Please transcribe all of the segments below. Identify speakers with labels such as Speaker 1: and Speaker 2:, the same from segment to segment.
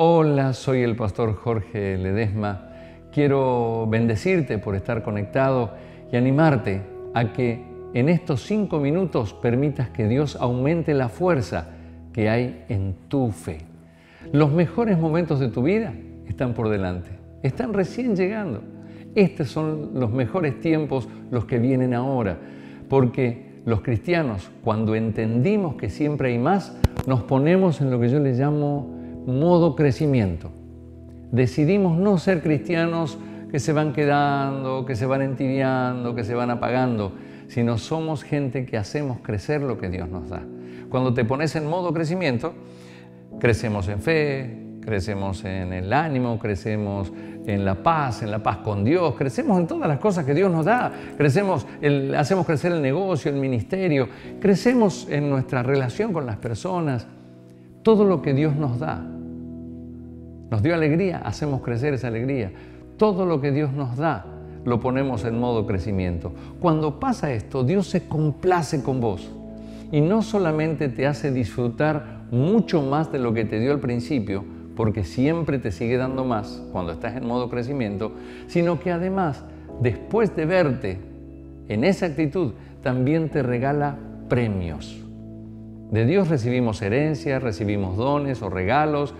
Speaker 1: Hola, soy el pastor Jorge Ledesma. Quiero bendecirte por estar conectado y animarte a que en estos cinco minutos permitas que Dios aumente la fuerza que hay en tu fe. Los mejores momentos de tu vida están por delante, están recién llegando. Estos son los mejores tiempos, los que vienen ahora, porque los cristianos, cuando entendimos que siempre hay más, nos ponemos en lo que yo le llamo modo crecimiento. Decidimos no ser cristianos que se van quedando, que se van entibiando, que se van apagando, sino somos gente que hacemos crecer lo que Dios nos da. Cuando te pones en modo crecimiento, crecemos en fe, crecemos en el ánimo, crecemos en la paz, en la paz con Dios, crecemos en todas las cosas que Dios nos da, crecemos, hacemos crecer el negocio, el ministerio, crecemos en nuestra relación con las personas, todo lo que Dios nos da. Nos dio alegría, hacemos crecer esa alegría. Todo lo que Dios nos da lo ponemos en modo crecimiento. Cuando pasa esto, Dios se complace con vos y no solamente te hace disfrutar mucho más de lo que te dio al principio, porque siempre te sigue dando más cuando estás en modo crecimiento, sino que además, después de verte en esa actitud, también te regala premios. De Dios recibimos herencias, recibimos dones o regalos,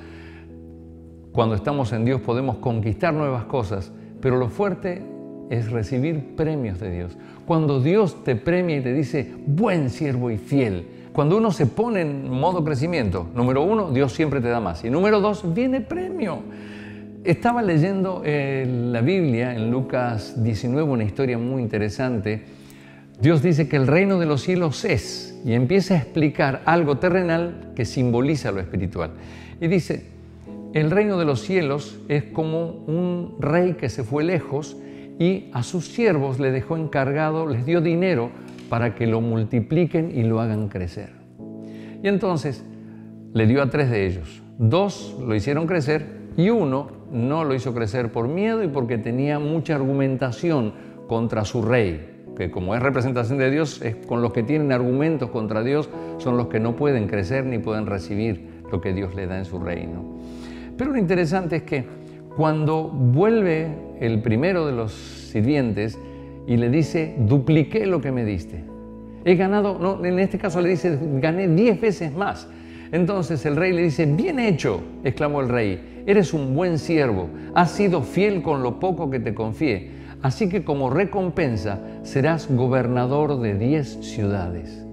Speaker 1: cuando estamos en Dios podemos conquistar nuevas cosas, pero lo fuerte es recibir premios de Dios. Cuando Dios te premia y te dice, buen siervo y fiel, cuando uno se pone en modo crecimiento, número uno, Dios siempre te da más. Y número dos, viene premio. Estaba leyendo en la Biblia, en Lucas 19, una historia muy interesante. Dios dice que el reino de los cielos es, y empieza a explicar algo terrenal que simboliza lo espiritual. Y dice, el reino de los cielos es como un rey que se fue lejos y a sus siervos le dejó encargado, les dio dinero para que lo multipliquen y lo hagan crecer. Y entonces le dio a tres de ellos. Dos lo hicieron crecer y uno no lo hizo crecer por miedo y porque tenía mucha argumentación contra su rey, que como es representación de Dios, es con los que tienen argumentos contra Dios, son los que no pueden crecer ni pueden recibir lo que Dios le da en su reino. Pero lo interesante es que cuando vuelve el primero de los sirvientes y le dice, dupliqué lo que me diste. He ganado, no, en este caso le dice, gané diez veces más. Entonces el rey le dice, bien hecho, exclamó el rey, eres un buen siervo, has sido fiel con lo poco que te confié, así que como recompensa serás gobernador de diez ciudades.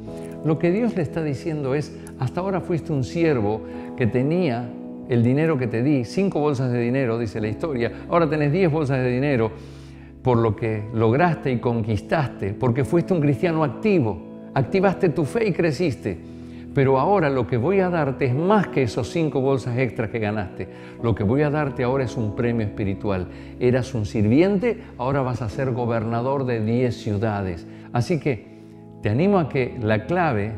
Speaker 1: Lo que Dios le está diciendo es, hasta ahora fuiste un siervo que tenía el dinero que te di, cinco bolsas de dinero, dice la historia, ahora tenés diez bolsas de dinero por lo que lograste y conquistaste, porque fuiste un cristiano activo, activaste tu fe y creciste. Pero ahora lo que voy a darte es más que esos cinco bolsas extras que ganaste. Lo que voy a darte ahora es un premio espiritual. Eras un sirviente, ahora vas a ser gobernador de diez ciudades. Así que te animo a que la clave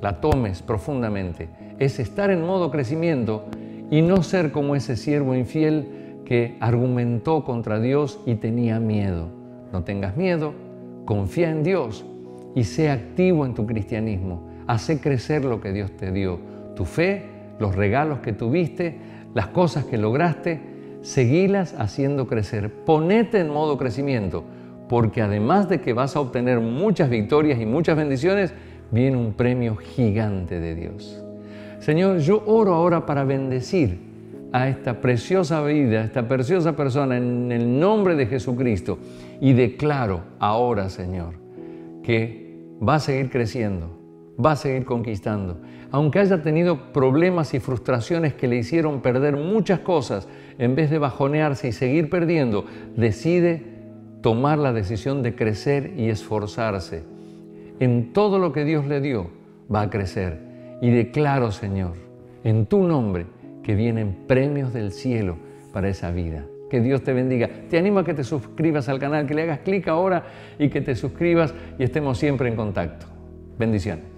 Speaker 1: la tomes profundamente. Es estar en modo crecimiento y no ser como ese siervo infiel que argumentó contra Dios y tenía miedo. No tengas miedo, confía en Dios y sé activo en tu cristianismo. Hace crecer lo que Dios te dio, tu fe, los regalos que tuviste, las cosas que lograste, seguilas haciendo crecer. Ponete en modo crecimiento, porque además de que vas a obtener muchas victorias y muchas bendiciones, viene un premio gigante de Dios. Señor, yo oro ahora para bendecir a esta preciosa vida, a esta preciosa persona en el nombre de Jesucristo y declaro ahora, Señor, que va a seguir creciendo, va a seguir conquistando. Aunque haya tenido problemas y frustraciones que le hicieron perder muchas cosas, en vez de bajonearse y seguir perdiendo, decide tomar la decisión de crecer y esforzarse. En todo lo que Dios le dio, va a crecer y declaro, Señor, en tu nombre, que vienen premios del cielo para esa vida. Que Dios te bendiga. Te animo a que te suscribas al canal, que le hagas clic ahora y que te suscribas y estemos siempre en contacto. Bendiciones.